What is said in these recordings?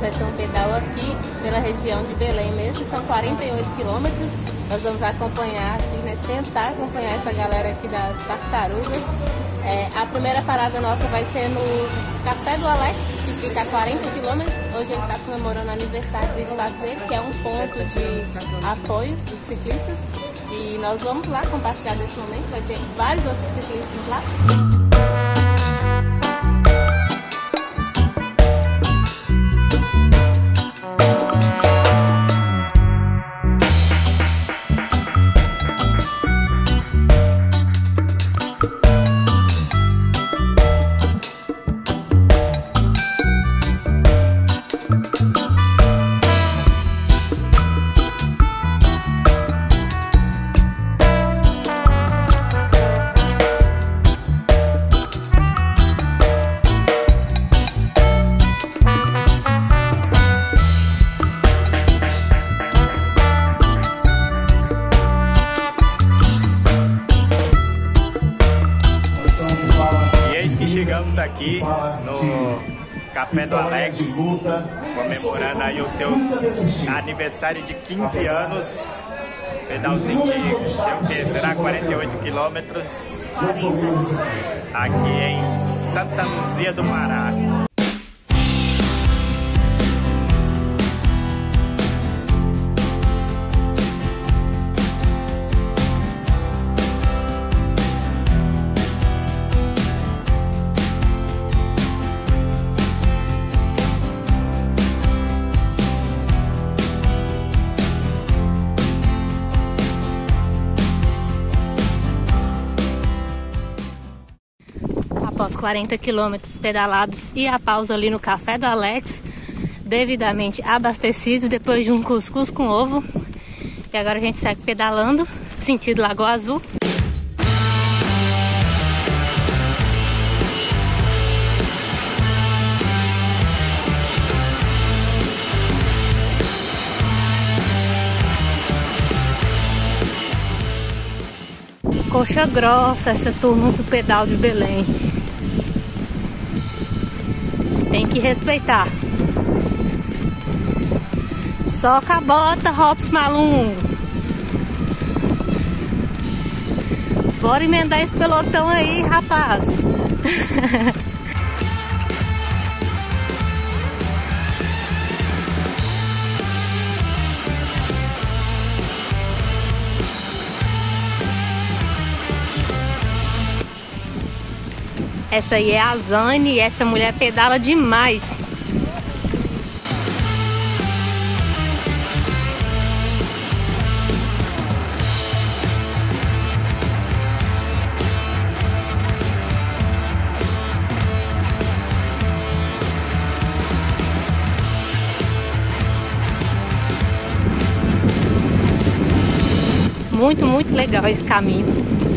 vai ser um pedal aqui pela região de Belém mesmo, são 48 quilômetros. Nós vamos acompanhar aqui, né, tentar acompanhar essa galera aqui das tartarugas. É, a primeira parada nossa vai ser no Café do Alex, que fica a 40 quilômetros. Hoje ele está comemorando o aniversário do espaço dele, que é um ponto de apoio dos ciclistas. E nós vamos lá compartilhar desse momento, vai ter vários outros ciclistas lá. Do Alex, comemorando aí o seu aniversário de 15 anos. Pedalzinho de, o que? Será 48 quilômetros aqui em Santa Luzia do Pará. 40 quilômetros pedalados e a pausa ali no café do Alex, devidamente abastecidos depois de um cuscuz com ovo. E agora a gente segue pedalando, sentido Lagoa Azul. Coxa grossa essa turma do pedal de Belém. Respeitar. Soca a bota, Hops Malungo. Bora emendar esse pelotão aí, rapaz. Essa aí é a Zane essa mulher pedala demais. Muito, muito legal esse caminho.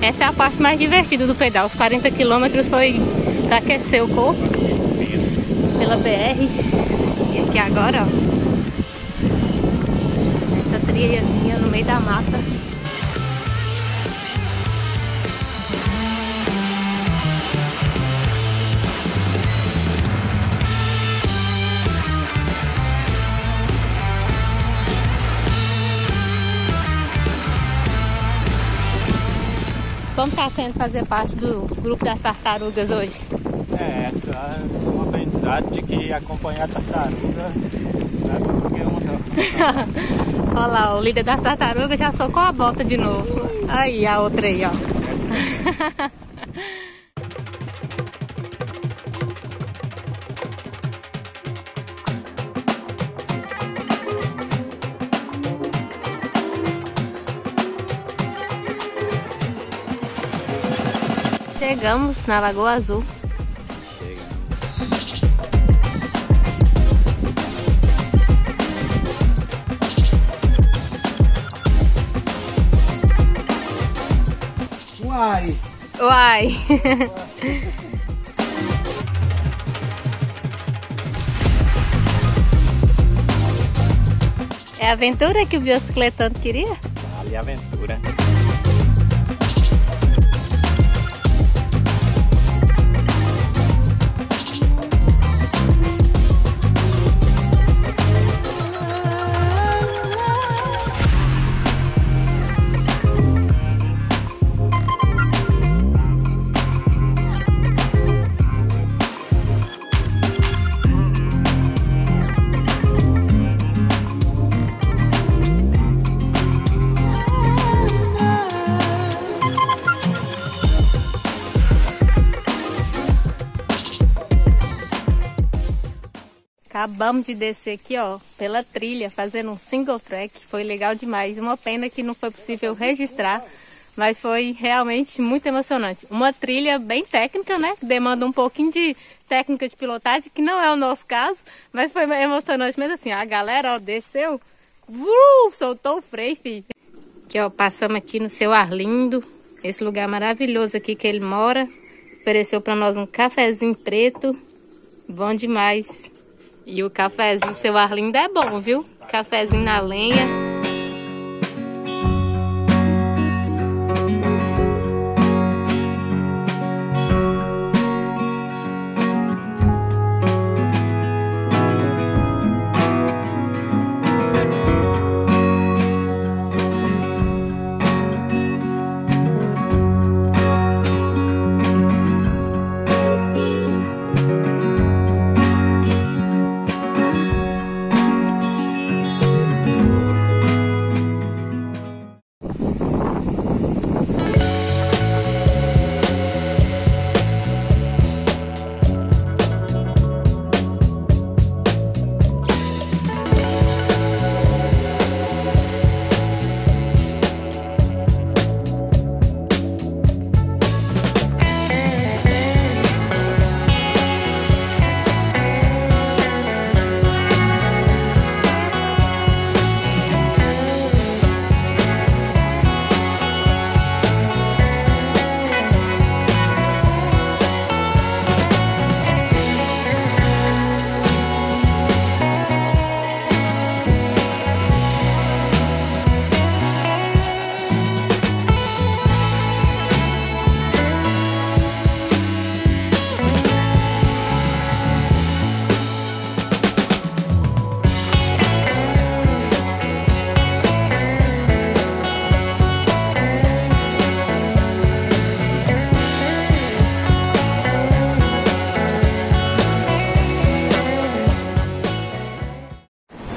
Essa é a parte mais divertida do pedal. Os 40 quilômetros foi para aquecer o corpo pela BR. E aqui agora, ó, essa trilhazinha no meio da mata. Como está sendo fazer parte do grupo das tartarugas hoje? É, essa é um aprendizado de que acompanhar a tartaruga não é para qualquer um não. Olha lá, o líder das tartarugas já socou a bota de novo. Aí, a outra aí, ó. Chegamos na Lagoa Azul. Chegamos. Uai! Uai! é a aventura que o biocicletando queria? Ali a aventura. Acabamos de descer aqui, ó, pela trilha, fazendo um single track. Foi legal demais. Uma pena que não foi possível registrar, mas foi realmente muito emocionante. Uma trilha bem técnica, né? Demanda um pouquinho de técnica de pilotagem, que não é o nosso caso, mas foi emocionante mesmo assim. A galera, ó, desceu, uh, soltou o freio, filho. Aqui, ó, passamos aqui no seu Arlindo, esse lugar maravilhoso aqui que ele mora. Ofereceu para nós um cafezinho preto, bom demais. E o cafezinho seu Arlindo é bom, viu? Cafezinho na lenha.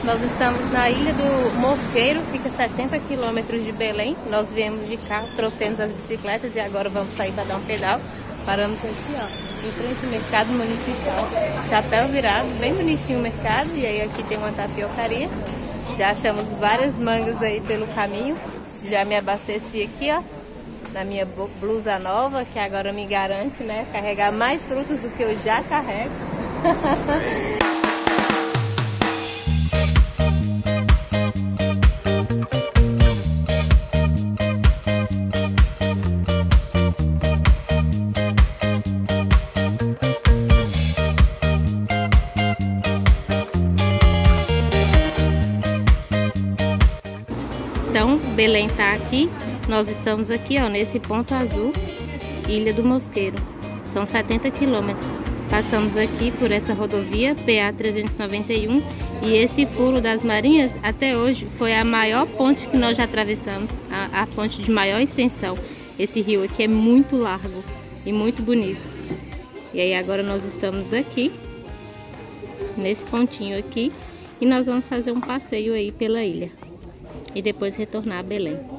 Nós estamos na ilha do Mosqueiro, fica 70 quilômetros de Belém. Nós viemos de carro, trouxemos as bicicletas e agora vamos sair para dar um pedal. Paramos aqui, ó, em frente ao mercado municipal. Chapéu virado, bem bonitinho o mercado. E aí aqui tem uma tapiocaria. Já achamos várias mangas aí pelo caminho. Já me abasteci aqui, ó, na minha blusa nova, que agora me garante, né, carregar mais frutas do que eu já carrego. Está aqui, nós estamos aqui, ó, nesse ponto azul, Ilha do Mosqueiro. São 70 quilômetros. Passamos aqui por essa rodovia PA 391 e esse furo das Marinhas até hoje foi a maior ponte que nós já atravessamos, a, a ponte de maior extensão. Esse rio aqui é muito largo e muito bonito. E aí agora nós estamos aqui, nesse pontinho aqui, e nós vamos fazer um passeio aí pela ilha e depois retornar a Belém.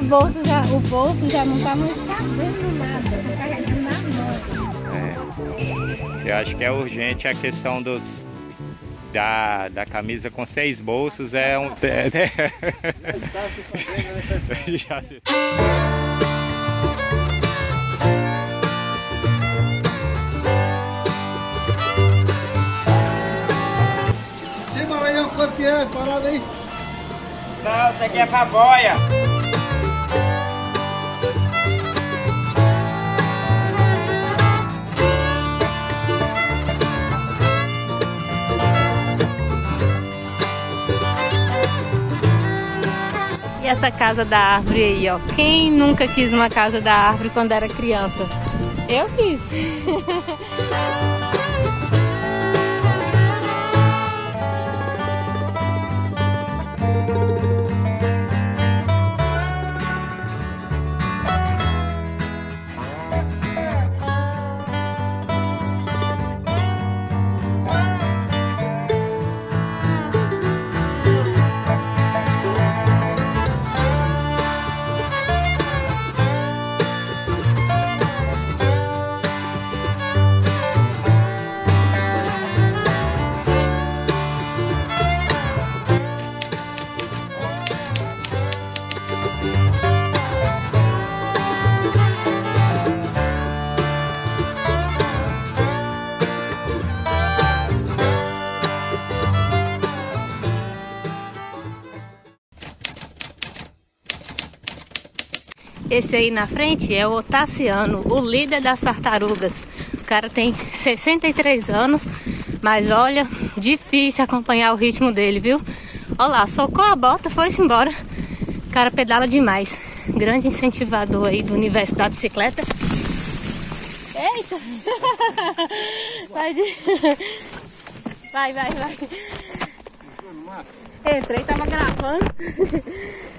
A bolsa já, o bolso já não tá mais cabendo nada, tá carregando na mão. É. Eu acho que é urgente a questão dos da, da camisa com seis bolsos é um. É, é, já se... quanto que é? Parada aí. Não, isso aqui é pra essa casa da árvore aí, ó. Quem nunca quis uma casa da árvore quando era criança? Eu quis. Esse aí na frente é o Otaciano, o líder das tartarugas. O cara tem 63 anos, mas olha, difícil acompanhar o ritmo dele, viu? Olha lá, socou a bota, foi-se embora. O cara pedala demais. Grande incentivador aí do universo da bicicleta. Eita! Vai, de... vai, vai, vai. Entrei, tava gravando.